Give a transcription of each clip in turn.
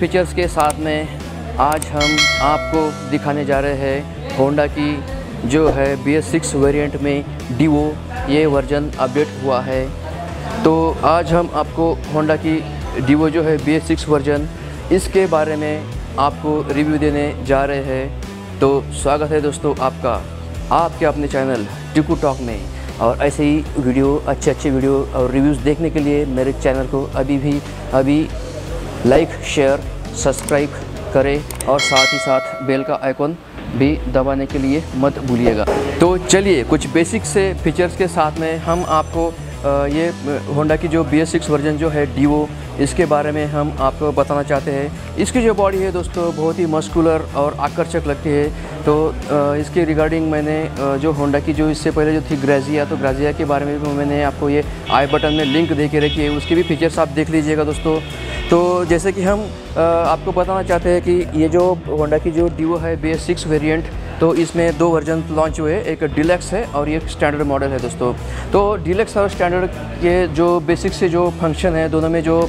Features के साथ में आज हम आपको दिखाने जा रहे हैं होंडा की जो है बी एस सिक्स वेरियंट में डीवो ये वर्जन अपडेट हुआ है। तो आज हम आपको होंडा की डीवो जो है बी एस सिक्स वर्जन इसके बारे में आपको रिव्यू देने जा रहे हैं। तो स्वागत है दोस्तों आपका, आपके अपने चैनल टिकू टॉक में। और ऐसे ही वीडियो, अच्छे अच्छे वीडियो और रिव्यूज़ देखने के लिए मेरे चैनल को अभी भी, अभी लाइक शेयर सब्सक्राइब करें और साथ ही साथ बेल का आइकॉन भी दबाने के लिए मत भूलिएगा। तो चलिए कुछ बेसिक से फीचर्स के साथ में हम आपको ये होंडा की जो बी एस सिक्स वर्जन जो है डीवो इसके बारे में हम आपको बताना चाहते हैं। इसकी जो बॉडी है दोस्तों, बहुत ही मस्कुलर और आकर्षक लगती है। तो इसके रिगार्डिंग मैंने जो होंडा की जो इससे पहले जो थी ग्रेजिया तो ग्रेजिया के बारे में भी मैंने आपको ये आई बटन में लिंक दे के रखी है। उसके भी फीचर्स आप देख लीजिएगा दोस्तों। तो जैसे कि हम आपको बताना चाहते हैं कि ये जो होंडा की जो डीवो है बी एस सिक्स वेरियंट तो इसमें दो वर्जन लॉन्च हुए एक डिलेक्स है और एक स्टैंडर्ड मॉडल है दोस्तों। तो डिलेक्स और स्टैंडर्ड के जो बेसिक से जो फ़ंक्शन है, दोनों में जो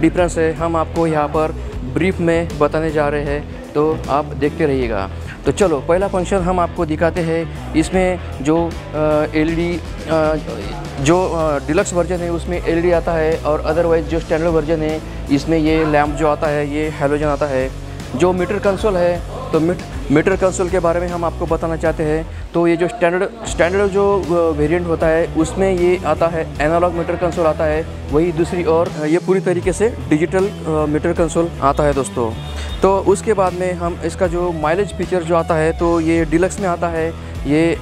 डिफरेंस है, हम आपको यहाँ पर ब्रीफ में बताने जा रहे हैं। तो आप देखते रहिएगा। तो चलो, पहला फ़ंक्शन हम आपको दिखाते हैं। इसमें जो एलईडी जो डिलक्स वर्जन है, उसमें एलईडी आता है और अदरवाइज़ जो स्टैंडर्ड वर्जन है, इसमें ये लैम्प जो आता है, ये हेलोजन आता है। जो मीटर कंसोल है तो मीट मीटर कंसोल के बारे में हम आपको बताना चाहते हैं। तो ये जो स्टैंडर्ड स्टैंडर्ड जो वेरिएंट होता है, उसमें ये आता है एनालॉग मीटर कंसोल आता है, वही दूसरी और ये पूरी तरीके से डिजिटल मीटर कंसोल आता है दोस्तों। तो उसके बाद में हम इसका जो माइलेज फीचर जो आता है तो ये डिलक्स में आता है, ये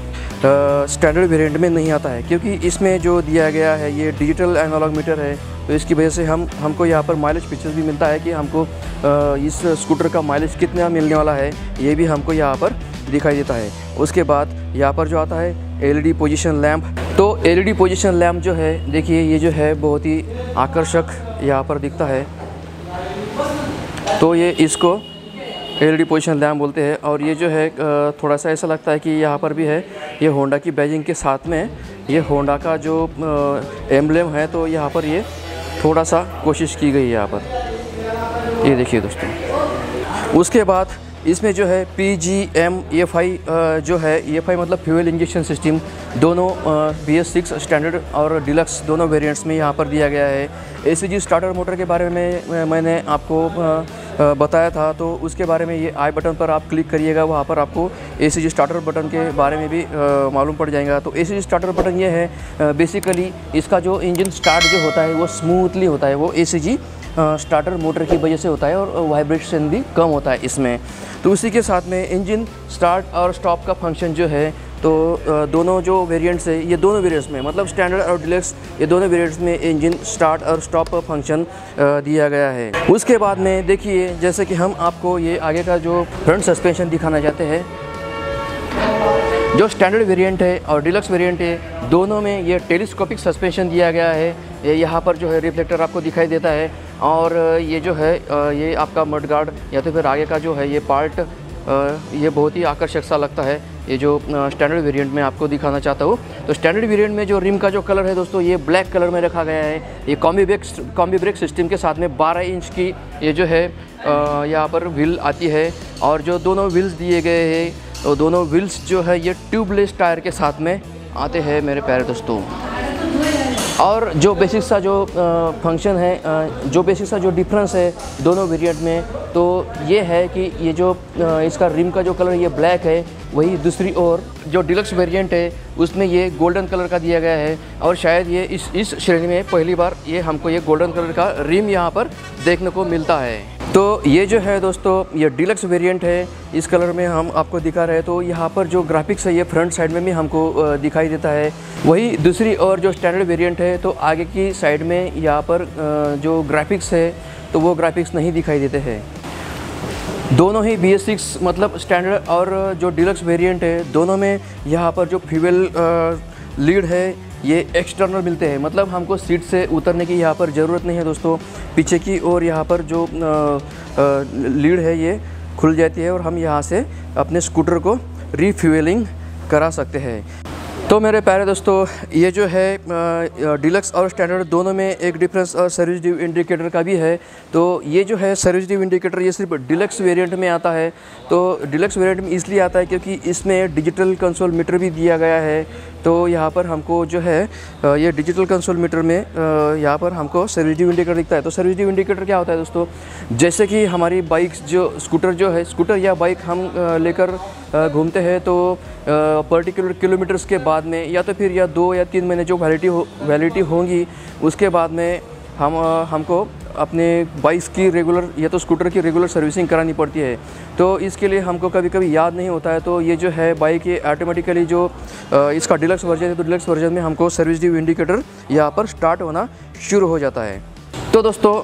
स्टैंडर्ड वेरिएंट में नहीं आता है, क्योंकि इसमें जो दिया गया है, ये डिजिटल एनालॉग मीटर है तो इसकी वजह से हम, हमको यहाँ पर माइलेज फीचर्स भी मिलता है कि हमको इस स्कूटर का माइलेज कितना मिलने वाला है, ये भी हमको यहाँ पर दिखाई देता है। उसके बाद यहाँ पर जो आता है एलईडी पोजीशन लैंप तो एलईडी पोजीशन लैंप जो है, देखिए ये जो है बहुत ही आकर्षक यहाँ पर दिखता है। तो ये इसको एलईडी पोजीशन लैम्प बोलते हैं और ये जो है थोड़ा सा ऐसा लगता है कि यहाँ पर भी है। ये होंडा की बैजिंग के साथ में, ये होंडा का जो एम्बलेम है तो यहाँ पर ये थोड़ा सा कोशिश की गई है यहाँ पर। ये देखिए दोस्तों। उसके बाद इसमें जो है P G M F I जो है एफ़ आई मतलब फ्यूल इंजेक्शन सिस्टम दोनों बी एस सिक्स स्टैंडर्ड और डिलक्स दोनों वेरिएंट्स में यहाँ पर दिया गया है। ए सी जी स्टार्टर मोटर के बारे में मैंने आपको अ, बताया था तो उसके बारे में ये आई बटन पर आप क्लिक करिएगा, वहाँ पर आपको ए सी स्टार्टर बटन के बारे में भी मालूम पड़ जाएगा। तो ए सी स्टार्टर बटन ये है बेसिकली इसका जो इंजन स्टार्ट जो होता है, वो स्मूथली होता है। वो ए सी स्टार्टर मोटर की वजह से होता है और वाइब्रेशन भी कम होता है इसमें। तो उसी के साथ में इंजन स्टार्ट और स्टॉप का फ़ंक्शन जो है तो दोनों जो वेरिएंट्स है, ये दोनों वेरिएंट्स में मतलब स्टैंडर्ड और डिलक्स ये दोनों वेरिएंट्स में इंजन स्टार्ट और स्टॉप फ़ंक्शन दिया गया है। उसके बाद में देखिए, जैसे कि हम आपको ये आगे का जो फ्रंट सस्पेंशन दिखाना चाहते हैं, जो स्टैंडर्ड वेरिएंट है और डिलक्स वेरिएंट है, दोनों में ये टेलीस्कोपिक सस्पेंशन दिया गया है। ये यहाँ पर जो है रिफ्लेक्टर आपको दिखाई देता है और ये जो है ये आपका मड गार्ड या तो फिर आगे का जो है ये पार्ट ये बहुत ही आकर्षक सा लगता है, ये जो स्टैंडर्ड वेरिएंट में आपको दिखाना चाहता हूँ। तो स्टैंडर्ड वेरिएंट में जो रिम का जो कलर है दोस्तों, ये ब्लैक कलर में रखा गया है। ये combi brake combi brake system के साथ में 12 इंच की ये जो है यहाँ पर व्हील आती है। और जो दोनों व्हील्स दिए गए हैं तो दोनों व्हील्स जो है, ये ट्यूबलेस टायर के साथ में आते हैं मेरे प्यारे दोस्तों। और जो बेसिक सा जो फ़ंक्शन है जो बेसिक सा जो डिफरेंस है दोनों वेरिएंट में तो ये है कि ये जो इसका रिम का जो कलर ये ब्लैक है, वही दूसरी ओर जो डिलक्स वेरिएंट है, उसमें ये गोल्डन कलर का दिया गया है और शायद ये इस इस श्रेणी में पहली बार ये हमको ये गोल्डन कलर का रिम यहाँ पर देखने को मिलता है। तो ये जो है दोस्तों, ये डिलक्स वेरिएंट है। इस कलर में हम आपको दिखा रहे हैं। तो यहाँ पर जो ग्राफिक्स है, ये फ्रंट साइड में भी हमको दिखाई देता है। वही दूसरी और जो स्टैंडर्ड वेरिएंट है तो आगे की साइड में यहाँ पर जो ग्राफिक्स है तो वो ग्राफिक्स नहीं दिखाई देते हैं। दोनों ही बी एस मतलब स्टैंडर्ड और जो डिलक्स वेरिएंट है, दोनों में यहाँ पर जो फ्यूल लीड है ये एक्सटर्नल मिलते हैं। मतलब हमको सीट से उतरने की यहाँ पर ज़रूरत नहीं है दोस्तों। पीछे की और यहाँ पर जो लीड है ये, खुल जाती है और हम यहाँ से अपने स्कूटर को रीफ्यूलिंग करा सकते हैं। तो मेरे प्यारे दोस्तों, ये जो है डिलक्स और स्टैंडर्ड दोनों में एक डिफरेंस और सर्विस ड्यू इंडिकेटर का भी है। तो ये जो है सर्विस ड्यू इंडिकेटर ये सिर्फ़ डिलक्स वेरिएंट में आता है। तो डिलक्स वेरिएंट में इसलिए आता है क्योंकि इसमें डिजिटल कंसोल मीटर भी दिया गया है। तो यहाँ पर हमको जो है ये डिजिटल कंसोल मीटर में यहाँ पर हमको सर्विस इंडिकेटर दिखता है। तो सर्विस इंडिकेटर क्या होता है दोस्तों? जैसे कि हमारी बाइक जो स्कूटर जो है स्कूटर या बाइक हम लेकर घूमते हैं तो पर्टिकुलर किलोमीटर्स के बाद में या तो फिर या दो या तीन महीने जो वैलिटी हो वैलिटी होंगी, उसके बाद में हम हमको अपने बाइक्स की रेगुलर या तो स्कूटर की रेगुलर सर्विसिंग करानी पड़ती है। तो इसके लिए हमको कभी कभी याद नहीं होता है तो ये जो है बाइक ये ऑटोमेटिकली जो इसका डिलक्स वर्जन है तो डिलक्स वर्जन में हमको सर्विस ड्यू इंडिकेटर यहाँ पर स्टार्ट होना शुरू हो जाता है। तो दोस्तों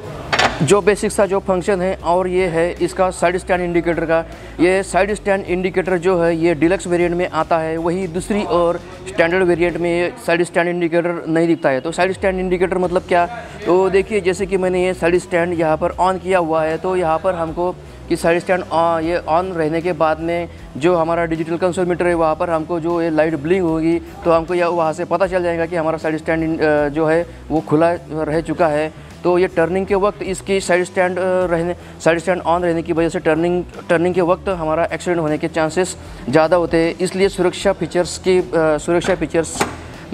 जो बेसिक सा जो फ़ंक्शन है और ये है इसका साइड स्टैंड इंडिकेटर का, ये साइड स्टैंड इंडिकेटर जो है, ये डिलक्स वेरिएंट में आता है, वही दूसरी और स्टैंडर्ड वेरिएंट में ये साइड स्टैंड इंडिकेटर नहीं दिखता है। तो साइड स्टैंड इंडिकेटर मतलब क्या? तो देखिए, जैसे कि मैंने ये साइड स्टैंड यहाँ पर ऑन किया हुआ है तो यहाँ पर हमको कि साइड स्टैंड ये ऑन रहने के बाद में जो हमारा डिजिटल कंसोल मीटर है, वहाँ पर हमको जो ये लाइट ब्लिंग होगी तो हमको यह वहाँ से पता चल जाएगा कि हमारा साइड स्टैंड जो है, वो खुला रह चुका है। तो ये टर्निंग के वक्त इसकी साइड स्टैंड रहने साइड स्टैंड ऑन रहने की वजह से टर्निंग टर्निंग के वक्त हमारा एक्सीडेंट होने के चांसेस ज़्यादा होते हैं। इसलिए सुरक्षा फीचर्स की सुरक्षा फीचर्स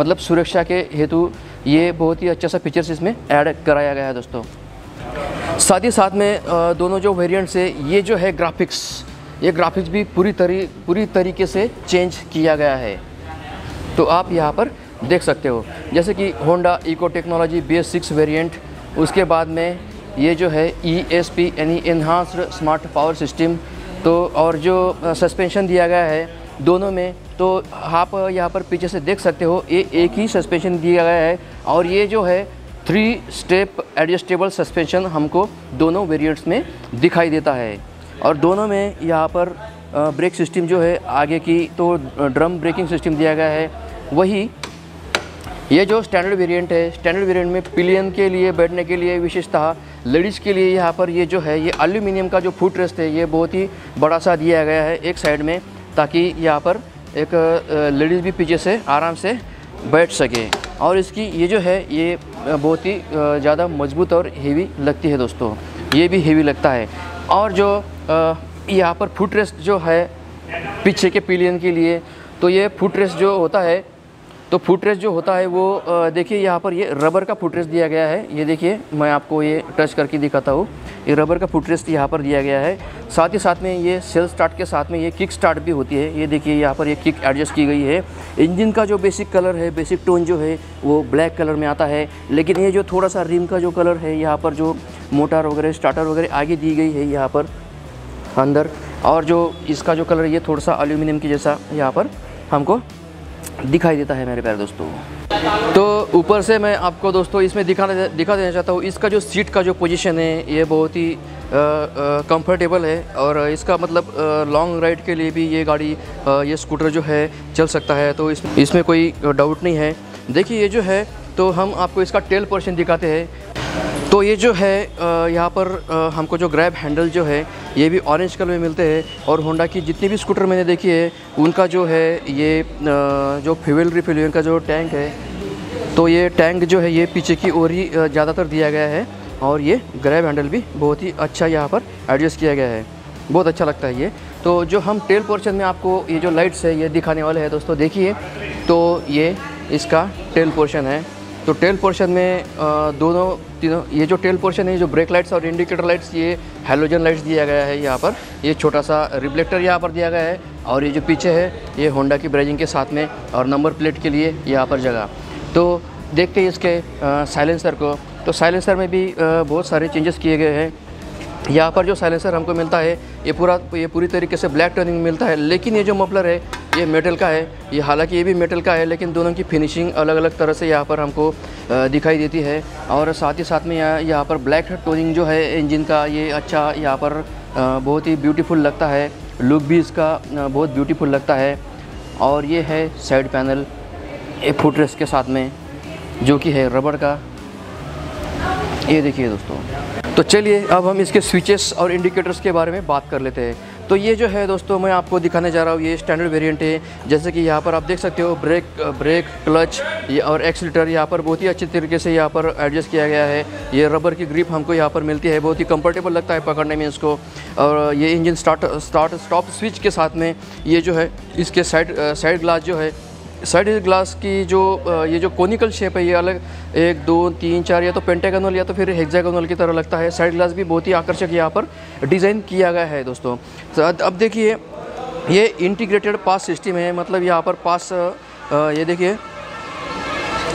मतलब सुरक्षा के हेतु ये बहुत ही अच्छा सा फीचर्स इसमें ऐड कराया गया है दोस्तों। साथ ही साथ में दोनों जो वेरिएंट्स है, ये जो है ग्राफिक्स ये ग्राफिक्स भी पूरी तरी, पूरी तरीके से चेंज किया गया है। तो आप यहाँ पर देख सकते हो, जैसे कि Honda eco technology B S six variant उसके बाद में ये जो है ई एस पी यानी इन्हांस्ड स्मार्ट पावर सिस्टम तो और जो सस्पेंशन दिया गया है दोनों में तो आप यहाँ पर पीछे से देख सकते हो, ये एक ही सस्पेंशन दिया गया है और ये जो है थ्री स्टेप एडजस्टेबल सस्पेंशन हमको दोनों वेरिएंट्स में दिखाई देता है। और दोनों में यहाँ पर ब्रेक सिस्टम जो है आगे की तो ड्रम ब्रेकिंग सिस्टम दिया गया है, वही ये जो स्टैंडर्ड वेरिएंट है स्टैंडर्ड वेरिएंट में पिलियन के लिए, बैठने के लिए विशेषतः लेडीज़ के लिए यहाँ पर ये जो है, ये एल्यूमिनियम का जो फुट रेस्ट है, ये बहुत ही बड़ा सा दिया गया है एक साइड में, ताकि यहाँ पर एक लेडीज़ भी पीछे से आराम से बैठ सके। और इसकी ये जो है, ये बहुत ही ज़्यादा मज़बूत और हेवी लगती है दोस्तों। ये भी हेवी लगता है। और जो यहाँ पर फुट रेस्ट जो है, पीछे के पिलियन के लिए तो ये फुट रेस्ट जो होता है तो फुटरेस्ट जो होता है वो देखिए यहाँ पर ये रबर का फुटरेस्ट दिया गया है। ये देखिए, मैं आपको ये टच करके दिखाता हूँ। ये रबर का फुटरेस्ट यहाँ पर दिया गया है। साथ ही साथ में ये सेल स्टार्ट के साथ में ये किक स्टार्ट भी होती है। ये देखिए, यहाँ पर ये किक एडजस्ट की गई है। इंजन का जो बेसिक कलर है बेसिक टोन जो है, वो ब्लैक कलर में आता है। लेकिन ये जो थोड़ा सा रिम का जो कलर है, यहाँ पर जो मोटर वगैरह स्टार्टर वगैरह आगे दी गई है यहाँ पर अंदर। और जो इसका जो कलर ये थोड़ा सा एल्यूमिनियम की जैसा यहाँ पर हमको दिखाई देता है मेरे प्यारे दोस्तों। तो ऊपर से मैं आपको दोस्तों इसमें दिखा दिखा देना चाहता हूँ इसका जो सीट का जो पोजीशन है ये बहुत ही कंफर्टेबल है और इसका मतलब लॉन्ग राइड के लिए भी ये गाड़ी आ, ये स्कूटर जो है चल सकता है। तो इस इसमें कोई डाउट नहीं है। देखिए ये जो है तो हम आपको इसका टेल पोर्शन दिखाते हैं। तो ये जो है यहाँ पर हमको जो ग्रैब हैंडल जो है, ये भी ऑरेंज कलर में मिलते हैं और होंडा की जितनी भी स्कूटर मैंने देखी है, उनका जो है ये जो फ्यूल रिफिलिंग का जो टैंक है तो ये टैंक जो है, ये पीछे की ओर ही ज़्यादातर दिया गया है और ये ग्रैब हैंडल भी बहुत ही अच्छा यहाँ पर एडजस्ट किया गया है। बहुत अच्छा लगता है ये। तो जो हम टेल पोर्शन में आपको ये जो लाइट्स है, ये दिखाने वाले हैं, दोस्तों, देखिए। तो ये इसका टेल पोर्शन है। तो टेल पोर्शन में दोनों तीनों, ये जो टेल पोर्शन है जो ब्रेक लाइट्स और इंडिकेटर लाइट्स, ये हेलोजन लाइट्स दिया गया है यहाँ पर। ये छोटा सा रिफ्लेक्टर यहाँ पर दिया गया है और ये जो पीछे है, ये होंडा की ब्रेजिंग के साथ में और नंबर प्लेट के लिए यहाँ पर जगह। तो देखते हैं इसके साइलेंसर को। तो साइलेंसर में भी बहुत सारे चेंजेस किए गए हैं। यहाँ पर जो साइलेंसर हमको मिलता है, ये पूरा, ये पूरी तरीके से ब्लैक टर्निंग मिलता है। लेकिन ये जो मफलर है ये मेटल का है। ये हालाँकि ये भी मेटल का है, लेकिन दोनों की फिनिशिंग अलग अलग तरह से यहाँ पर हमको दिखाई देती है। और साथ ही साथ में यहाँ यहाँ पर ब्लैक टोनिंग जो है इंजन का ये अच्छा यहाँ पर बहुत ही ब्यूटीफुल लगता है। लुक भी इसका बहुत ब्यूटीफुल लगता है। और ये है साइड पैनल ए फुटरेस के साथ में, जो कि है रबड़ का। ये देखिए दोस्तों। तो चलिए, अब हम इसके स्विचेस और इंडिकेटर्स के बारे में बात कर लेते हैं। तो ये जो है दोस्तों, मैं आपको दिखाने जा रहा हूँ, ये स्टैंडर्ड वेरिएंट है। जैसे कि यहाँ पर आप देख सकते हो ब्रेक ब्रेक क्लच और एक्सीटर यहाँ पर बहुत ही अच्छे तरीके से यहाँ पर एडजस्ट किया गया है। ये रबर की ग्रिप हमको यहाँ पर मिलती है, बहुत ही कंफर्टेबल लगता है पकड़ने में इसको। और ये engine start start stop switch के साथ में ये जो है, इसके साइड साइड ग्लास जो है साइड ग्लास की जो ये जो कोनिकल शेप है, ये अलग एक, दो, तीन, चार, या तो पेंटागोनल या तो फिर हेक्सागोनल की तरह लगता है। साइड ग्लास भी बहुत ही आकर्षक यहाँ पर डिज़ाइन किया गया है दोस्तों। तो अब देखिए, ये इंटीग्रेटेड पास सिस्टम है मतलब यहाँ पर पास ये देखिए,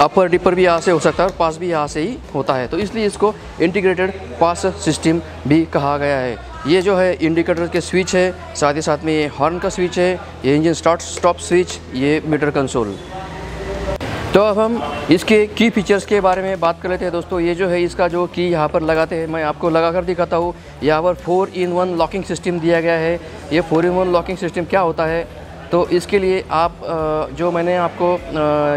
अपर डिपर भी यहाँ से हो सकता है और पास भी यहाँ से ही होता है। तो इसलिए इसको इंटीग्रेटेड पास सिस्टम भी कहा गया है। ये जो है इंडिकेटर के स्विच है, साथ ही साथ में ये हॉर्न का स्विच है, ये इंजन स्टार्ट, स्टॉप स्विच, ये मीटर कंसोल। तो अब हम इसके की फीचर्स के बारे में बात कर लेते हैं दोस्तों। ये जो है इसका जो की यहाँ पर लगाते हैं, मैं आपको लगा कर दिखाता हूँ। यहाँ पर four in one locking system दिया गया है। ये four in one locking system क्या होता है? तो इसके लिए आप जो मैंने आपको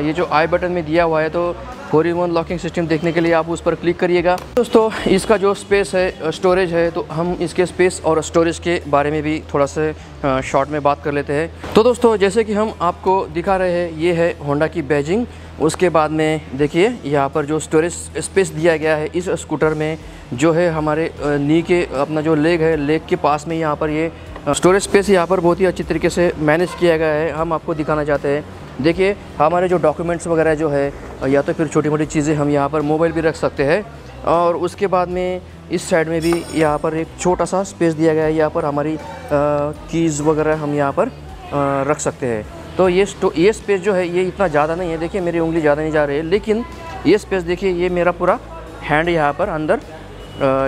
ये जो आई बटन में दिया हुआ है तो फोर वन लॉकिंग सिस्टम देखने के लिए आप उस पर क्लिक करिएगा। दोस्तों, इसका जो स्पेस है स्टोरेज है तो हम इसके स्पेस और स्टोरेज के बारे में भी थोड़ा सा शॉर्ट में बात कर लेते हैं। तो दोस्तों, जैसे कि हम आपको दिखा रहे हैं, ये है होंडा की बैजिंग। उसके बाद में देखिए, यहाँ पर जो स्टोरेज स्पेस दिया गया है, इस स्कूटर में जो है हमारे नी के, अपना जो लेग है, लेग के पास में यहाँ पर ये स्टोरेज स्पेस यहाँ पर बहुत ही अच्छी तरीके से मैनेज किया गया है। हम आपको दिखाना चाहते हैं। देखिए हमारे जो डॉक्यूमेंट्स वगैरह जो है या तो फिर छोटी मोटी चीज़ें हम यहाँ पर मोबाइल भी रख सकते हैं और उसके बाद में इस साइड में भी यहाँ पर एक छोटा सा स्पेस दिया गया है। यहाँ पर हमारी कीज़ वगैरह हम यहाँ पर आ, रख सकते हैं। तो ये ये स्पेस जो है ये इतना ज़्यादा नहीं है। देखिए मेरी उंगली ज़्यादा नहीं जा रही है लेकिन ये स्पेस देखिए ये मेरा पूरा हैंड यहाँ पर अंदर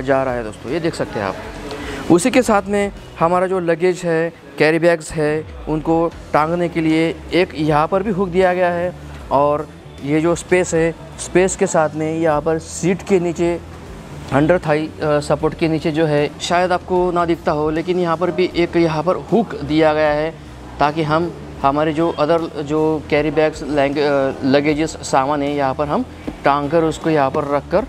जा रहा है दोस्तों। ये देख सकते हैं आप। उसी के साथ में हमारा जो लगेज है कैरी बैग्स है, उनको टांगने के लिए एक यहाँ पर भी हुक दिया गया है और ये जो स्पेस है, स्पेस के साथ में यहाँ पर सीट के नीचे, अंडर थाई सपोर्ट के नीचे जो है, शायद आपको ना दिखता हो, लेकिन यहाँ पर भी एक यहाँ पर हुक दिया गया है ताकि हम, हमारे जो अदर, जो कैरी बैग्स लगेजेस, सामान है, यहाँ पर हम टांग कर उसको यहाँ पर रख कर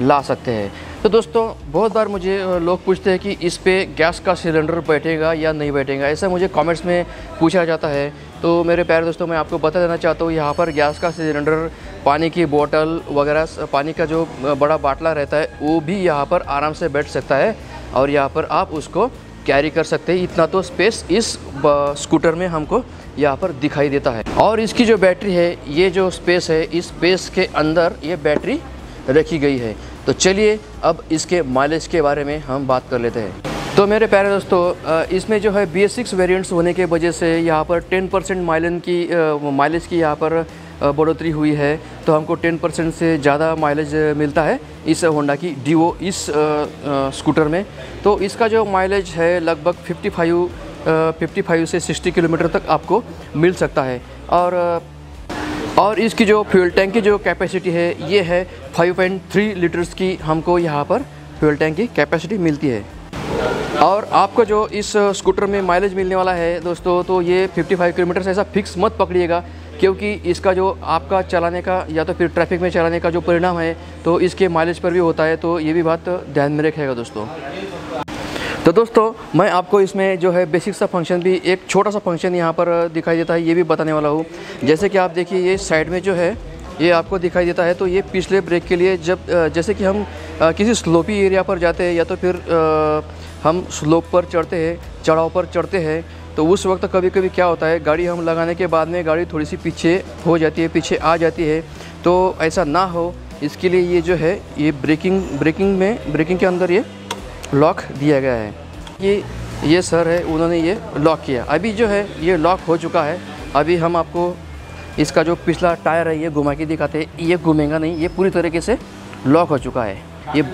ला सकते हैं। तो दोस्तों, बहुत बार मुझे लोग पूछते हैं कि इस पे गैस का सिलेंडर बैठेगा या नहीं बैठेगा। ऐसा मुझे कमेंट्स में पूछा जाता है। तो मेरे प्यारे दोस्तों, मैं आपको बता देना चाहता हूँ, यहाँ पर गैस का सिलेंडर, पानी की बोतल वगैरह पानी का जो बड़ा बाटला रहता है, वो भी यहाँ पर आराम से बैठ सकता है और यहाँ पर आप उसको कैरी कर सकते हैं। इतना तो स्पेस इस स्कूटर में हमको यहाँ पर दिखाई देता है। और इसकी जो बैटरी है, ये जो स्पेस है, इस स्पेस के अंदर ये बैटरी रखी गई है। तो चलिए अब इसके माइलेज के बारे में हम बात कर लेते हैं। तो मेरे प्यारे दोस्तों इसमें जो है बी एस सिक्स वेरियंट्स होने के वजह से यहाँ पर 10 परसेंट माइलन की माइलेज की यहाँ पर बढ़ोतरी हुई है। तो हमको 10 परसेंट से ज़्यादा माइलेज मिलता है इस होंडा की डीओ इस स्कूटर में। तो इसका जो माइलेज है लगभग 55 55 से 60 किलोमीटर तक आपको मिल सकता है। और और इसकी जो फ्यूल टैंक की जो कैपेसिटी है, ये है 5.3 लीटर्स की हमको यहाँ पर फ्यूल टैंक की कैपेसिटी मिलती है। और आपको जो इस स्कूटर में माइलेज मिलने वाला है दोस्तों तो ये 55 किलोमीटर ऐसा फिक्स मत पकड़िएगा, क्योंकि इसका जो आपका चलाने का या तो फिर ट्रैफ़िक में चलाने का जो परिणाम है तो इसके माइलेज पर भी होता है तो ये भी बात ध्यान में रखेगा दोस्तों। तो दोस्तों, मैं आपको इसमें जो है बेसिक सा फ़ंक्शन भी, एक छोटा सा फ़ंक्शन यहाँ पर दिखाई देता है, ये भी बताने वाला हूँ। जैसे कि आप देखिए, ये साइड में जो है, ये आपको दिखाई देता है तो ये पिछले ब्रेक के लिए जब जैसे कि हम किसी स्लोपी एरिया पर जाते हैं या तो फिर हम स्लोप पर चढ़ते हैं, चढ़ाव पर चढ़ते हैं तो उस वक्त कभी कभी क्या होता है, गाड़ी हम लगाने के बाद में गाड़ी थोड़ी सी पीछे हो जाती है, पीछे आ जाती है तो ऐसा ना हो। इसके लिए ये जो है, ये ब्रेकिंग ब्रेकिंग में ब्रेकिंग के अंदर ये लॉक दिया गया है। ये ये सर है, उन्होंने ये लॉक किया। अभी जो है, ये लॉक हो चुका है। अभी हम आपको इसका जो पिछला टायर है, ये घुमा के दिखाते हैं। ये घूमेगा नहीं, ये पूरी तरीके से लॉक हो चुका है। ये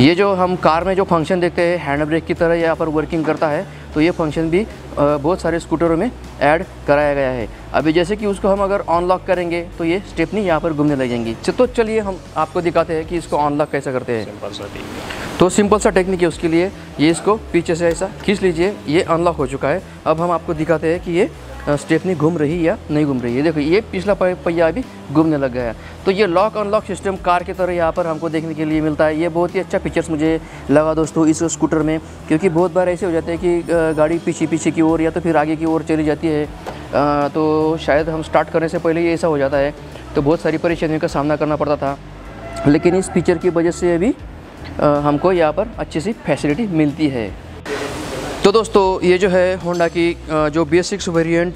ये जो हम कार में जो फ़ंक्शन देखते हैं हैंड ब्रेक की तरह यहाँ पर वर्किंग करता है तो ये फ़ंक्शन भी बहुत सारे स्कूटरों में ऐड कराया गया है। अभी जैसे कि उसको हम अगर ऑनलॉक करेंगे तो ये स्टेपनी यहाँ पर घूमने लगेंगी। तो चलिए हम आपको दिखाते हैं कि इसको ऑनलॉक कैसे करते हैं। तो सिंपल सा टेक्निक है उसके लिए ये इसको पीछे से ऐसा खींच लीजिए ये अनलॉक हो चुका है। अब हम आपको दिखाते हैं कि ये स्टेपनी घूम रही या नहीं घूम रही है? देखो, ये पिछला पहिया अभी घूमने लग गया। है तो ये लॉक अनलॉक सिस्टम कार की तरह यहाँ पर हमको देखने के लिए मिलता है। ये बहुत ही अच्छा फीचर्स मुझे लगा दोस्तों इस स्कूटर में, क्योंकि बहुत बार ऐसे हो जाते हैं कि गाड़ी पीछे पीछे की ओर या तो फिर आगे की ओर चली जाती है। तो शायद हम स्टार्ट करने से पहले ही ऐसा हो जाता है। तो बहुत सारी परेशानियों का सामना करना पड़ता था। लेकिन इस फीचर की वजह से अभी हमको यहाँ पर अच्छी सी फैसिलिटी मिलती है। तो दोस्तों, ये जो है होंडा की जो बी एस वेरियंट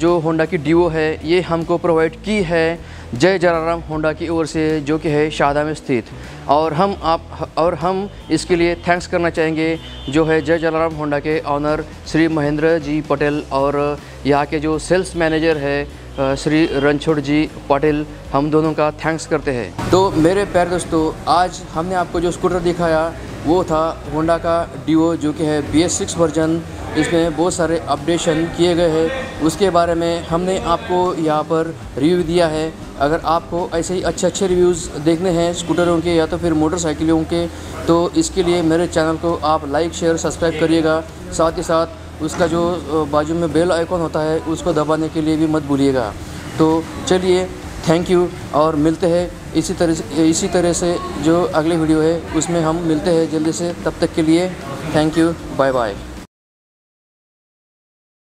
जो होंडा की डीओ है, ये हमको प्रोवाइड की है जय जलाराम होंडा की ओर से, जो कि है शादा में स्थित। और हम आप, और हम इसके लिए थैंक्स करना चाहेंगे, जो है जय जलाराम होंडा के ऑनर श्री महेंद्र जी पटेल और यहाँ के जो सेल्स मैनेजर है श्री रणछोड़ जी पटेल, हम दोनों का थैंक्स करते हैं। तो मेरे प्यारे दोस्तों, आज हमने आपको जो स्कूटर दिखाया वो था होंडा का डीओ जो कि है बी एस सिक्स वर्जन इसमें बहुत सारे अपडेशन किए गए हैं। उसके बारे में हमने आपको यहाँ पर रिव्यू दिया है। अगर आपको ऐसे ही अच्छे अच्छे रिव्यूज़ देखने हैं स्कूटरों के या तो फिर मोटरसाइकिलों के तो इसके लिए मेरे चैनल को आप लाइक शेयर सब्सक्राइब करिएगा। साथ ही साथ उसका जो बाजू में बेल आइकॉन होता है, उसको दबाने के लिए भी मत भूलिएगा। तो चलिए थैंक यू और मिलते हैं इसी तरह से, इसी तरह से जो अगली वीडियो है, उसमें हम मिलते हैं जल्दी से, तब तक के लिए थैंक यू, बाय बाय।